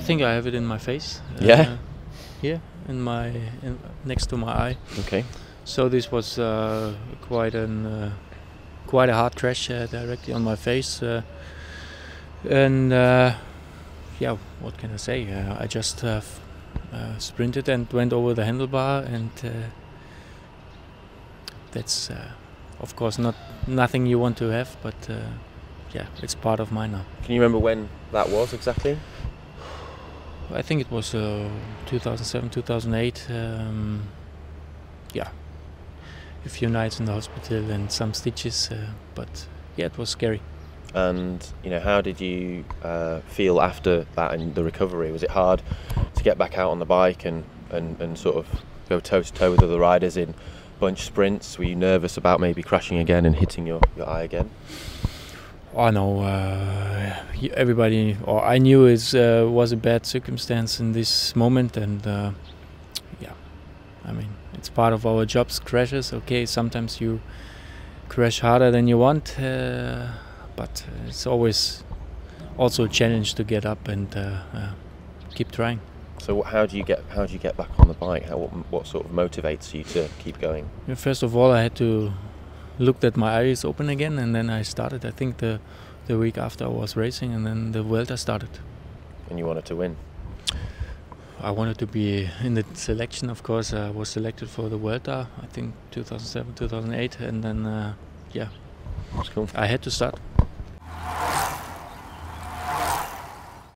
think I have it in my face. Yeah? here, in my in, next to my eye. Okay. So this was uh, quite an uh, quite a hard crash uh, directly on my face, uh, and uh, yeah, what can I say? Uh, I just uh, uh, sprinted and went over the handlebar, and uh, that's uh, of course not nothing you want to have, but uh, yeah, it's part of mine now. Can you remember when that was exactly? I think it was uh, 2007, 2008. Um, yeah, a few nights in the hospital and some stitches, uh, but yeah, it was scary. And you know, how did you uh, feel after that and the recovery? Was it hard to get back out on the bike and, and, and sort of go toe to toe with other riders in bunch sprints? Were you nervous about maybe crashing again and hitting your, your eye again? I know uh, everybody, or I knew it uh, was a bad circumstance in this moment, and uh, yeah, I mean it's part of our jobs. Crashes, okay. Sometimes you crash harder than you want, uh, but it's always also a challenge to get up and uh, uh, keep trying. So how do you get how do you get back on the bike? How, what, what sort of motivates you to keep going? First of all, I had to look at my eyes open again, and then I started. I think the the week after I was racing, and then the Vuelta started. And you wanted to win. I wanted to be in the selection, of course. I was selected for the Vuelta, I think 2007, 2008, and then uh, yeah, cool. I had to start.